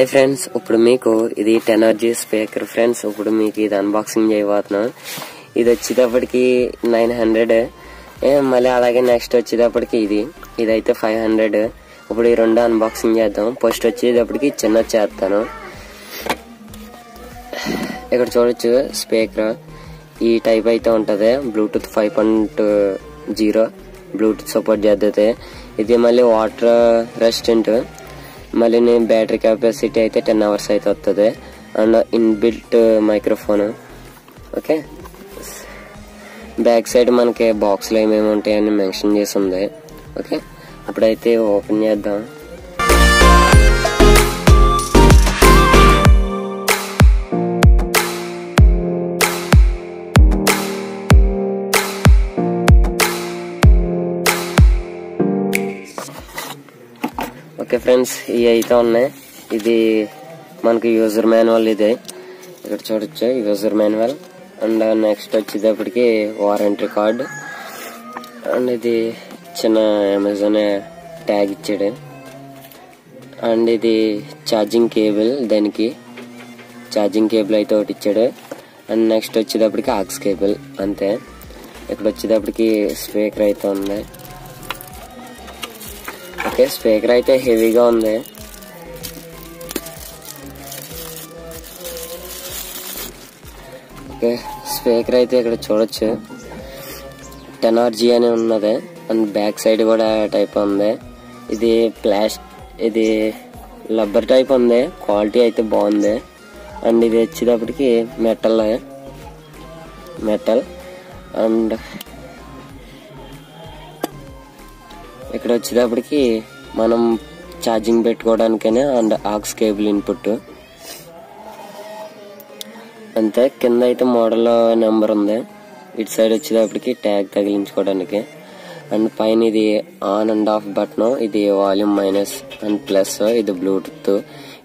Hi friends ఇప్పుడు మీకు ఇది టెనర్జీ స్పీకర్ ఫ్రెండ్స్ ఇప్పుడు మీకు ఇది అన్బాక్సింగ్ చేయబోతున్నాం ఇది వచ్చేటప్పటికి నైన్ హండ్రెడ్ మళ్ళీ అలాగే నెక్స్ట్ వచ్చేటప్పటికి ఇది. ఇదైతే ఫైవ్ హండ్రెడ్ ఇప్పుడు ఈ రెండు అన్బాక్సింగ్ చేద్దాం. ఫస్ట్ వచ్చేటప్పటికి చిన్న చేస్తాను. ఇక్కడ చూడొచ్చు స్పీకర్ ఈ టైప్ అయితే ఉంటుంది. Bluetooth five point zero Bluetooth support చేద్దే ఇది మళ్ళీ వాటర్ రెసిస్టెంట్ మళ్ళీ నేను బ్యాటరీ కెపాసిటీ అయితే టెన్ అవర్స్ అయితే వస్తుంది and inbuilt microphone okay back side మనకి బాక్స్లో ఏమేమి ఉంటాయని మెన్షన్ చేసి ఉంది. ఓకే అప్పుడైతే ఓపెన్ చేద్దాం. ఓకే ఫ్రెండ్స్ ఇవి అయితే ఉన్నాయి. ఇది మనకి యూజర్ మాన్యువల్ ఇది. ఇక్కడ చూడొచ్చు యూజర్ మాన్యువల్ అండ్ నెక్స్ట్ వచ్చేటప్పటికి వారంటీ కార్డ్ అండ్ ఇది చిన్న అమెజాన్ ట్యాగ్ ఇచ్చాడు. అండ్ ఇది ఛార్జింగ్ కేబుల్ దానికి. ఛార్జింగ్ కేబుల్ అయితే ఒకటి ఇచ్చాడు. అండ్ నెక్స్ట్ వచ్చేటప్పటికి ఆక్స్ కేబుల్ అంతే. ఇక్కడ వచ్చేటప్పటికి స్పీకర్ అయితే ఉంది. ఓకే స్పీకర్ అయితే హెవీగా ఉంది. ఓకే స్పీకర్ అయితే ఇక్కడ చూడొచ్చు. టెన్ ఆర్జీ అని ఉన్నది. అండ్ బ్యాక్ సైడ్ కూడా టైప్ ఉంది. ఇది ప్లాస్ ఇది రబ్బర్ టైప్ ఉంది. క్వాలిటీ అయితే బాగుంది. అండ్ ఇది వచ్చేటప్పటికి మెటల్. మెటల్. అండ్ ఇక్కడ వచ్చేటప్పటికి మనం ఛార్జింగ్ పెట్టుకోవడానికనే అండ్ ఆక్స్ కేబుల్ ఇన్పుట్ అంతే కింద అయితే మోడల్ నెంబర్ ఉంది. ఇటు సైడ్ వచ్చేటప్పటికి ట్యాగ్ తగిలించుకోవడానికి. అండ్ పైన ఇది ఆన్ అండ్ ఆఫ్ బటన్ ఇది వాల్యూమ్ మైనస్ అండ్ ప్లస్ ఇది బ్లూటూత్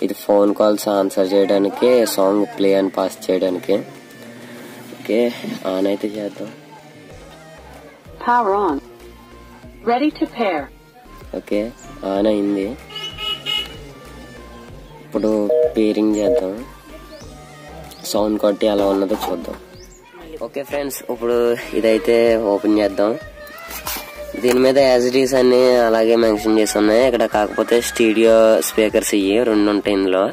ఇది ఫోన్ కాల్స్ ఆన్సర్ చేయడానికి సాంగ్ ప్లే అండ్ పాస్ చేయడానికి. ఓకే ఆన్ అయితే చేద్దాం. Ready to pair okay on అయింది. ఇప్పుడు పేరింగ్ చేద్దాం. సౌండ్ కొట్టి ఎలా ఉన్నదో చూద్దాం. ఓకే ఫ్రెండ్స్ ఇప్పుడు ఇదైతే ఓపెన్ చేద్దాం. దీని మీద యాజిటీస్ అన్ని అలాగే మెన్షన్ చేసి ఉన్నాయి ఇక్కడ కాకపోతే స్టీడియో స్పీకర్స్ ఇవి రెండు ఉంటాయి ఇందులో.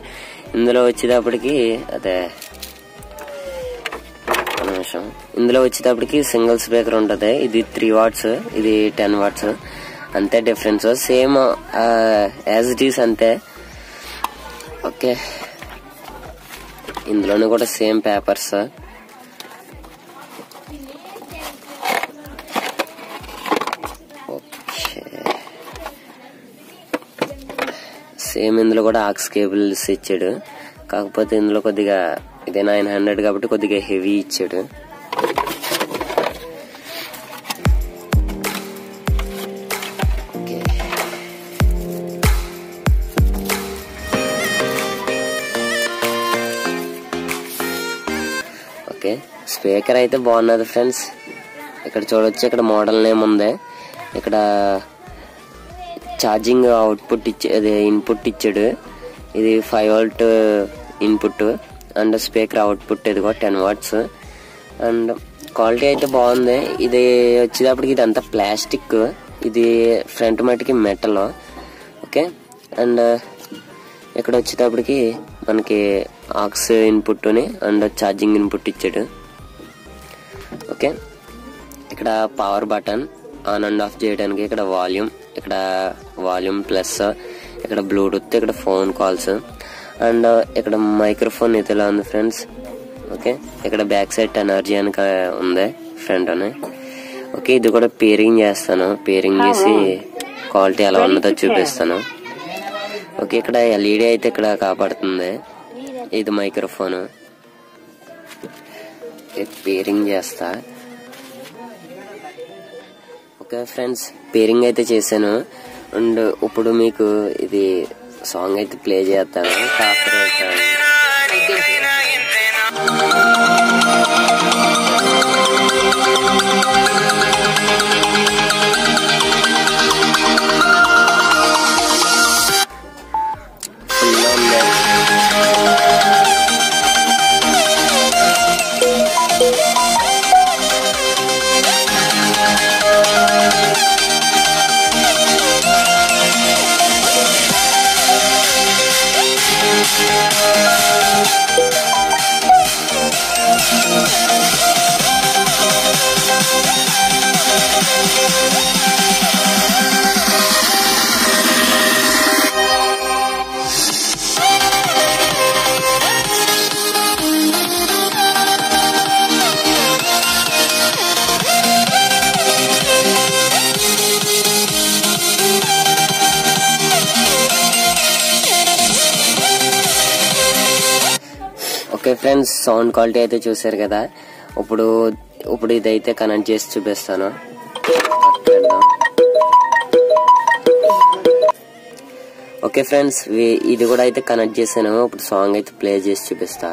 ఇందులో వచ్చేటప్పటికి అదే ఇందులో వచ్చేటప్పటికి సింగిల్ స్పీకర్ ఉంటుంది. ఇది త్రీ వాట్స్ ఇది టెన్ వాట్స్ అంతే difference same as it is అంతే. ఓకే ఇందులోనే కూడా సేమ్ పేపర్స్ సేమ్ ఇందులో కూడా ఆక్స్ కేబుల్స్ ఇచ్చాడు. కాకపోతే ఇందులో కొద్దిగా ఇది నైన్ హండ్రెడ్ కాబట్టి కొద్దిగా హెవీ ఇచ్చాడు. స్పీకర్ అయితే బాగున్నది ఫ్రెండ్స్. ఇక్కడ చూడొచ్చు ఇక్కడ మోడల్ నేమ్ ఉంది. ఇక్కడ ఛార్జింగ్ అవుట్పుట్ ఇచ్చే అది ఇన్పుట్ ఇచ్చాడు. ఇది five volt input and speaker output ఇది కూడా టెన్ వాట్స్. అండ్ క్వాలిటీ అయితే బాగుంది. ఇది వచ్చేటప్పటికి ఇదంతా ప్లాస్టిక్. ఇది ఫ్రంట్ మట్టికి మెటల్. ఓకే? అండ్ ఇక్కడ వచ్చేటప్పటికి మనకి ఆక్స్ ఇన్పుట్ని అండ్ ఛార్జింగ్ ఇన్పుట్ ఇచ్చాడు. ఓకే. ఇక్కడ power button on and off చేయడానికి ఇక్కడ వాల్యూమ్ ఇక్కడ వాల్యూమ్ ప్లస్ ఇక్కడ బ్లూటూత్ ఇక్కడ ఫోన్ కాల్స్ అండ్ ఇక్కడ మైక్రోఫోన్ ఇదిలా ఉంది ఫ్రెండ్స్ ఓకే. ఇక్కడ బ్యాక్ సైడ్ ఎనర్జీ అని ఉంది ఫ్రంట్ అని. ఓకే ఇది కూడా పేరింగ్ చేస్తాను. పేరింగ్ చేసి క్వాలిటీ ఎలా ఉన్నదో చూపిస్తాను. ఓకే ఇక్కడ ఎల్ఈడి అయితే ఇక్కడ కాపాడుతుంది. ఇది మైక్రోఫోన్ పేరింగ్ చేస్తా. ఓకే ఫ్రెండ్స్ పేరింగ్ అయితే చేశాను. అండ్ ఇప్పుడు మీకు ఇది సాంగ్ అయితే ప్లే చేస్తాను. కాకపోతే ఫ్రెండ్స్ సౌండ్ క్వాలిటీ అయితే చూసారు కదా. ఇప్పుడు ఇప్పుడు ఇదైతే కనెక్ట్ చేసి చూపిస్తాను. ఓకే ఫ్రెండ్స్ ఇది కూడా అయితే కనెక్ట్ చేశాను. ఇప్పుడు సాంగ్ అయితే ప్లే చేసి చూపిస్తా.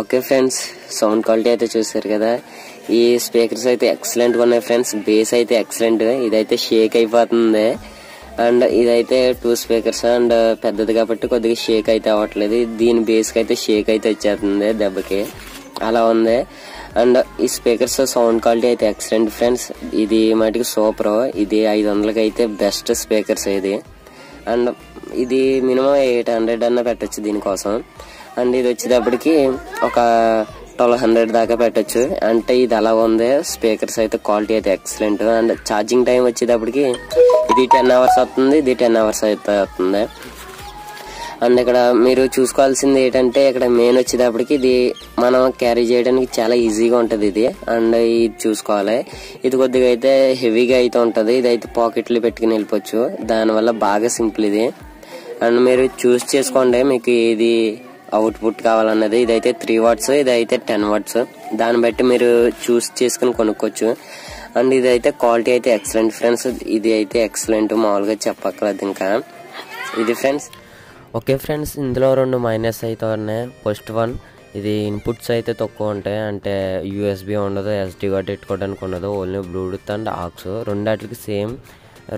ఓకే ఫ్రెండ్స్ సౌండ్ క్వాలిటీ అయితే చూసారు కదా. ఈ స్పీకర్స్ అయితే ఎక్సలెంట్ ఉన్నాయి ఫ్రెండ్స్. బేస్ అయితే ఎక్సలెంట్ ఇదైతే షేక్ అయిపోతుంది. అండ్ ఇదైతే టూ స్పీకర్స్ అండ్ పెద్దది కాబట్టి కొద్దిగా షేక్ అయితే అవ్వట్లేదు. దీని బేస్కి అయితే షేక్ అయితే వచ్చేస్తుంది దెబ్బకి. అలా ఉంది. అండ్ ఈ స్పీకర్స్ సౌండ్ క్వాలిటీ అయితే ఎక్సలెంట్ ఫ్రెండ్స్. ఇది మటుకు సూపర్ ఇది ఐదు వందలకి అయితే బెస్ట్ స్పీకర్స్ ఇది. అండ్ ఇది మినిమం ఎయిట్ హండ్రెడ్ అన్న పెట్టచ్చు దీనికోసం. అండ్ ఇది వచ్చేటప్పటికి ఒక ట్వెల్వ్ హండ్రెడ్ దాకా పెట్టచ్చు. అంటే ఇది అలా ఉంది స్పీకర్స్ అయితే క్వాలిటీ అయితే ఎక్సలెంట్. అండ్ ఛార్జింగ్ టైం వచ్చేటప్పటికి ఇది టెన్ అవర్స్ అవుతుంది ఇది టెన్ అవర్స్ అయితే అవుతుంది. అండ్ ఇక్కడ మీరు చూసుకోవాల్సింది ఏంటంటే ఇక్కడ మెయిన్ వచ్చేటప్పటికి ఇది మనం క్యారీ చేయడానికి చాలా ఈజీగా ఉంటుంది ఇది. అండ్ ఇది చూసుకోవాలి. ఇది కొద్దిగా అయితే హెవీగా అయితే ఉంటుంది. ఇది అయితే పాకెట్లు పెట్టుకుని వెళ్ళిపోవచ్చు. దానివల్ల బాగా సింపుల్ ఇది. అండ్ మీరు చూస్ చేసుకోండి. మీకు ఇది అవుట్పుట్ కావాలన్నది. ఇదైతే త్రీ వాట్స్ ఇదైతే టెన్ వాట్స్ దాన్ని బట్టి మీరు చూస్ చేసుకుని కొనుక్కోవచ్చు. అండ్ ఇదైతే క్వాలిటీ అయితే ఎక్సలెంట్ ఫ్రెండ్స్ ఇది అయితే ఎక్సలెంట్ మామూలుగా చెప్పక్కర్లేదు ఇంకా. ఇది ఫ్రెండ్స్ ఓకే ఫ్రెండ్స్ ఇందులో రెండు మైనస్ అయితే ఉన్నాయి. ఫస్ట్ వన్ ఇది ఇన్పుట్స్ అయితే తక్కువ ఉంటాయి. అంటే యూఎస్బి ఉండదు ఎస్డి కార్డ్ పెట్టుకోవడానికి ఉండదు. ఓన్లీ బ్లూటూత్ అండ్ ఆక్స్ రెండాటికి సేమ్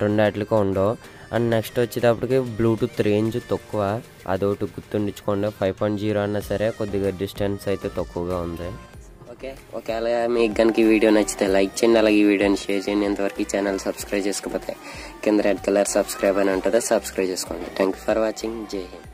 రెండాటికి ఉండవు. అండ్ నెక్స్ట్ వచ్చేటప్పటికి బ్లూటూత్ రేంజ్ తక్కువ. అదొకటి గుర్తుండించుకోండి ఫైవ్ పాయింట్ జీరో అన్నా సరే కొద్దిగా డిస్టెన్స్ అయితే తక్కువగా ఉంది. ఓకే. ఒకవేళ మీకు కనుక ఈ వీడియో నచ్చితే లైక్ చేయండి. అలాగే ఈ వీడియోని షేర్ చేయండి. ఇంతవరకు ఛానల్ సబ్స్క్రైబ్ చేసుకోకపోతే కింద రెడ్ కలర్ సబ్స్క్రైబ్ అని ఉంటుంది. సబ్స్క్రైబ్ చేసుకోండి. Thank you for watching. జై హింద్.